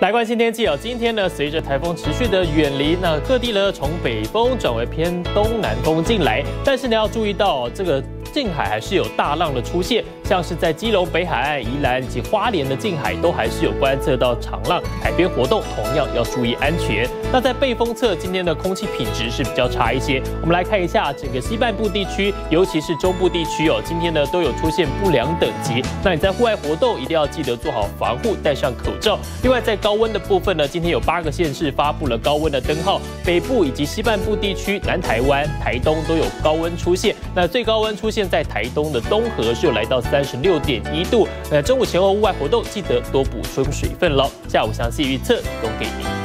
来关心天气哦，今天呢，随着台风持续的远离，那各地呢从北风转为偏东南风进来，但是呢要注意到这个。近海还是有大浪的出现，像是在基隆北海岸、宜兰以及花莲的近海，都还是有观测到长浪，海边活动同样要注意安全。那在背风侧，今天的空气品质是比较差一些。我们来看一下整个西半部地区，尤其是中部地区哦，今天呢都有出现不良等级。那你在户外活动一定要记得做好防护，戴上口罩。另外在高温的部分呢，今天有八个县市发布了高温的灯号，北部以及西半部地区、南台湾、台东都有高温出现。那最高温出现。在台东的东河是有来到三十六点一度，呃，中午前后户外活动记得多补充水分喽。下午详细预测供给您。